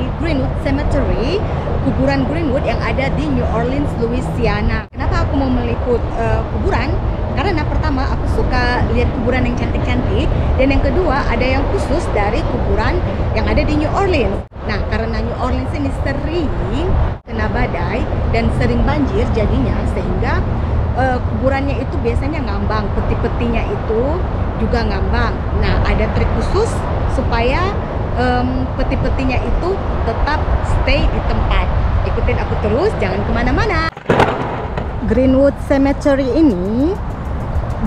di Greenwood Cemetery, kuburan Greenwood yang ada di New Orleans, Louisiana. Kenapa aku mau meliput uh, kuburan? Karena pertama aku suka lihat kuburan yang cantik-cantik dan yang kedua ada yang khusus dari kuburan yang ada di New Orleans. Nah, karena New Orleans ini sering kena badai dan sering banjir jadinya sehingga uh, kuburannya itu biasanya ngambang, peti-petinya itu juga ngambang. Nah, ada trik khusus supaya um, peti-petinya itu tetap stay di tempat. Ikutin aku terus, jangan ke mana-mana. Greenwood Cemetery ini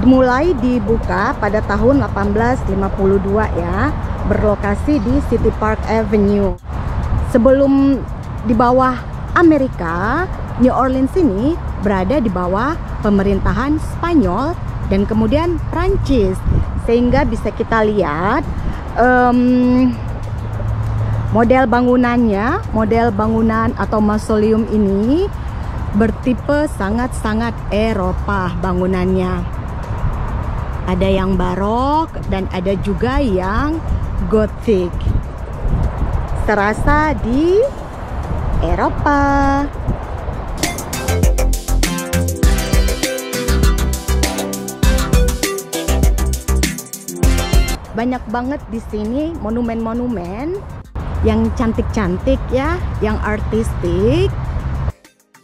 mulai dibuka pada tahun 1852 ya, berlokasi di City Park Avenue. Sebelum di bawah Amerika, New Orleans ini berada di bawah pemerintahan Spanyol dan kemudian Prancis sehingga bisa kita lihat um, model bangunannya model bangunan atau mausoleum ini bertipe sangat-sangat Eropa bangunannya. Ada yang barok dan ada juga yang gothic terasa di Eropa banyak banget di sini monumen-monumen yang cantik-cantik ya, yang artistik.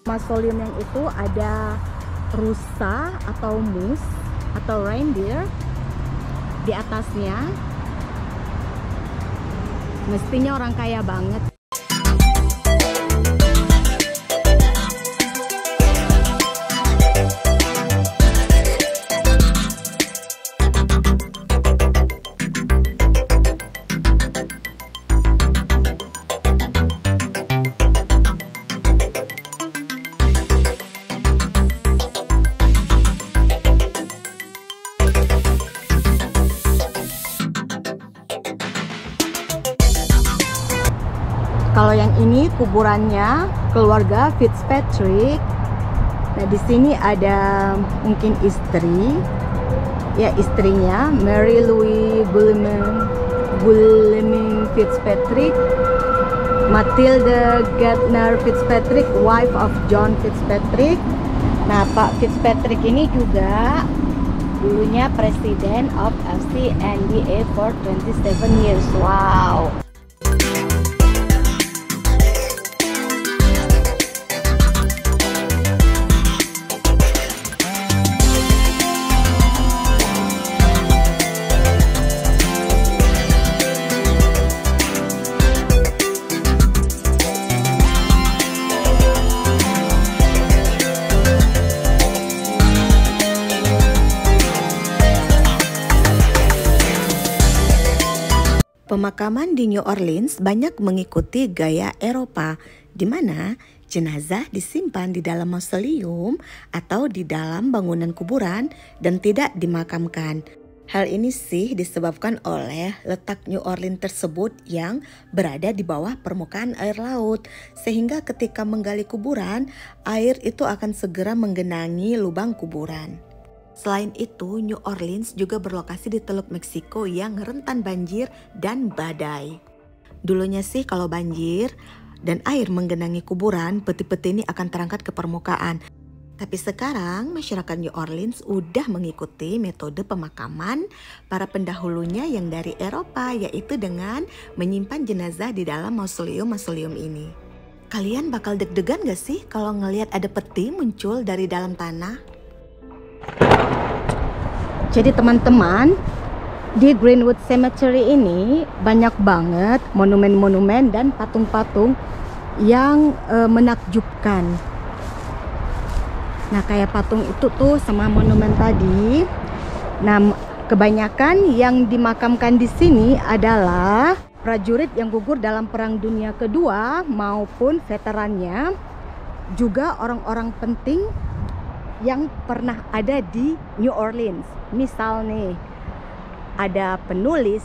Mausoleum yang itu ada rusa atau moose atau reindeer di atasnya. Mestinya orang kaya banget. Kalau yang ini kuburannya keluarga Fitzpatrick. Nah, di sini ada mungkin istri. Ya, istrinya Mary Louise Bulleman Fitzpatrick. Matilda Gardner Fitzpatrick, wife of John Fitzpatrick. Nah, Pak Fitzpatrick ini juga dulunya presiden of FCNBA for 27 years. Wow. Pemakaman di New Orleans banyak mengikuti gaya Eropa, di mana jenazah disimpan di dalam mausoleum atau di dalam bangunan kuburan dan tidak dimakamkan. Hal ini sih disebabkan oleh letak New Orleans tersebut yang berada di bawah permukaan air laut, sehingga ketika menggali kuburan, air itu akan segera menggenangi lubang kuburan. Selain itu, New Orleans juga berlokasi di Teluk Meksiko yang rentan banjir dan badai. Dulunya sih kalau banjir dan air menggenangi kuburan, peti-peti ini akan terangkat ke permukaan. Tapi sekarang masyarakat New Orleans udah mengikuti metode pemakaman para pendahulunya yang dari Eropa yaitu dengan menyimpan jenazah di dalam mausoleum-mausoleum ini. Kalian bakal deg-degan gak sih kalau ngelihat ada peti muncul dari dalam tanah? Jadi teman-teman, di Greenwood Cemetery ini banyak banget monumen-monumen dan patung-patung yang e, menakjubkan. Nah, kayak patung itu tuh sama monumen tadi. Nah, kebanyakan yang dimakamkan di sini adalah prajurit yang gugur dalam Perang Dunia Kedua maupun veterannya, juga orang-orang penting yang pernah ada di New Orleans. Misal nih, ada penulis,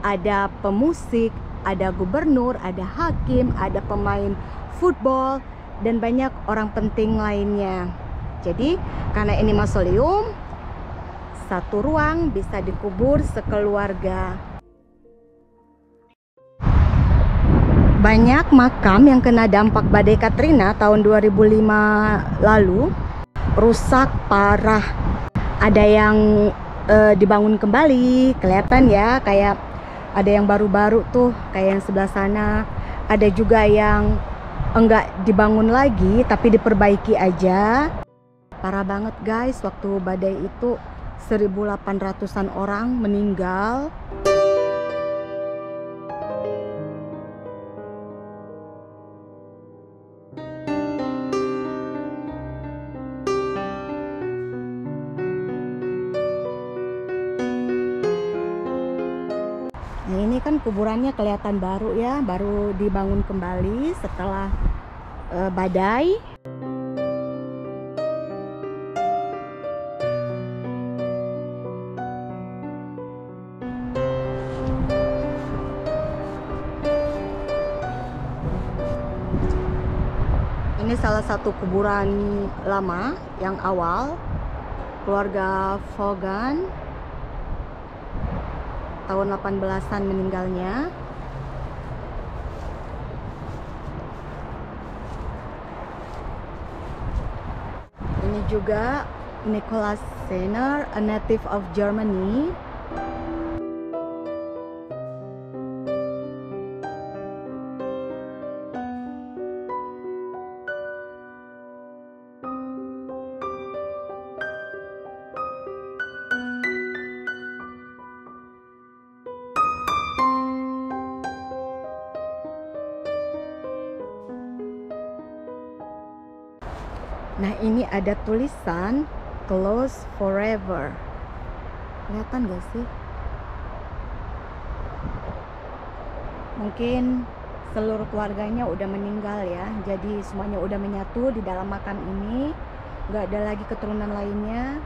ada pemusik, ada gubernur, ada hakim, ada pemain football, dan banyak orang penting lainnya. Jadi, karena ini mausoleum, satu ruang bisa dikubur sekeluarga. banyak makam yang kena dampak badai Katrina tahun 2005 lalu rusak parah. Ada yang uh, dibangun kembali, kelihatan ya kayak ada yang baru-baru tuh kayak yang sebelah sana. Ada juga yang enggak dibangun lagi tapi diperbaiki aja. Parah banget guys waktu badai itu 1800-an orang meninggal. Kuburannya kelihatan baru ya, baru dibangun kembali setelah uh, badai. Ini salah satu kuburan lama yang awal keluarga Fogan tahun 18-an meninggalnya. Ini juga Nicholas Sener a native of Germany Nah ini ada tulisan close forever. Kelihatan gak sih? Mungkin seluruh keluarganya udah meninggal ya. Jadi semuanya udah menyatu di dalam makam ini. Gak ada lagi keturunan lainnya.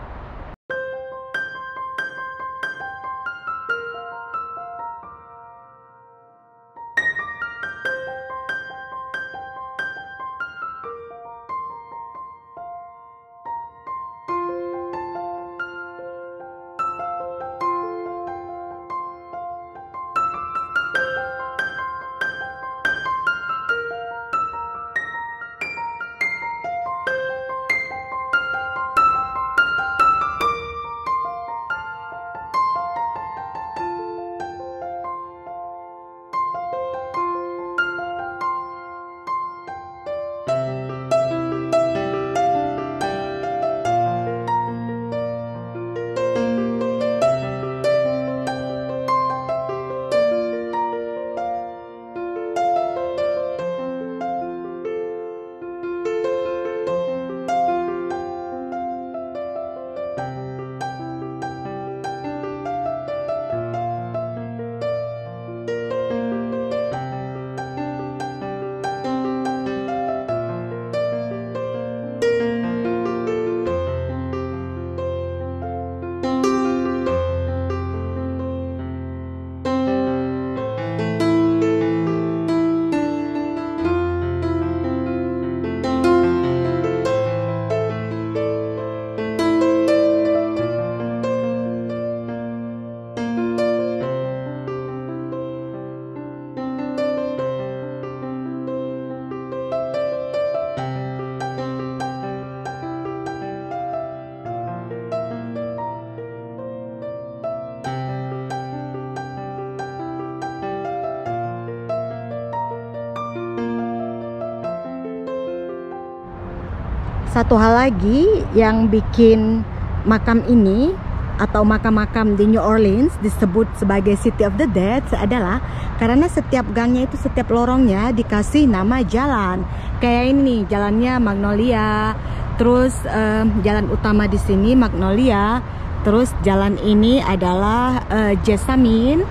Satu hal lagi yang bikin makam ini atau makam-makam di New Orleans disebut sebagai City of the Dead adalah karena setiap gangnya itu setiap lorongnya dikasih nama jalan. Kayak ini jalannya Magnolia terus um, jalan utama di sini Magnolia terus jalan ini adalah uh, Jessamine.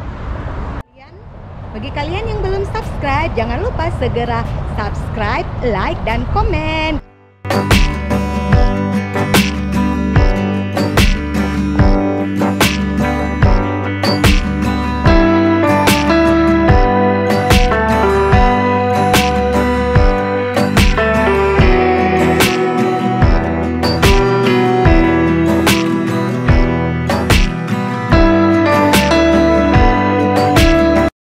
Bagi kalian yang belum subscribe jangan lupa segera subscribe like dan komen